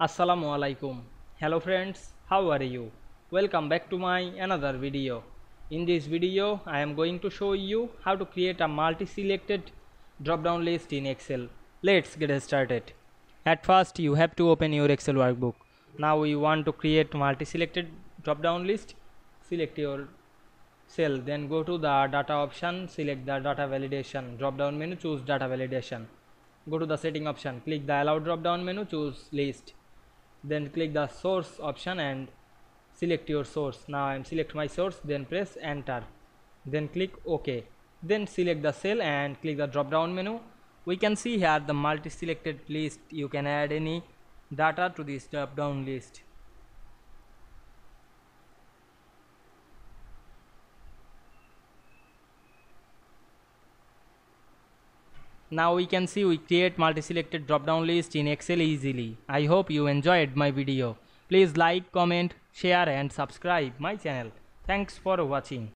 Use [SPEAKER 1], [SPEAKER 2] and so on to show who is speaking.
[SPEAKER 1] Assalamu alaikum. Hello friends, how are you? Welcome back to my another video. In this video, I am going to show you how to create a multi-selected drop-down list in Excel. Let's get started. At first, you have to open your Excel workbook. Now we want to create multi-selected drop-down list. Select your cell, then go to the data option, select the data validation drop-down menu, choose data validation. Go to the setting option, click the allow drop-down menu, choose list then click the source option and select your source. Now I am select my source then press enter. Then click OK. Then select the cell and click the drop down menu. We can see here the multi selected list. You can add any data to this drop down list Now we can see we create multi-selected drop-down list in Excel easily. I hope you enjoyed my video. Please like, comment, share and subscribe my channel. Thanks for watching.